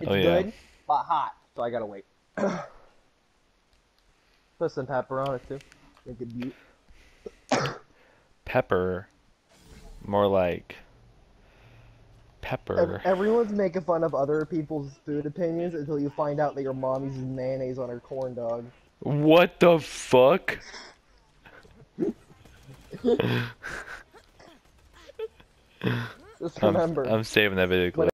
It's Oh, yeah. good, but hot, so I gotta wait. Put some pepper on it too. Make it beat. Pepper. More like pepper. Everyone's making fun of other people's food opinions until you find out that your mom uses mayonnaise on her corn dog. What the fuck? Just I'm. I'm saving that video clip.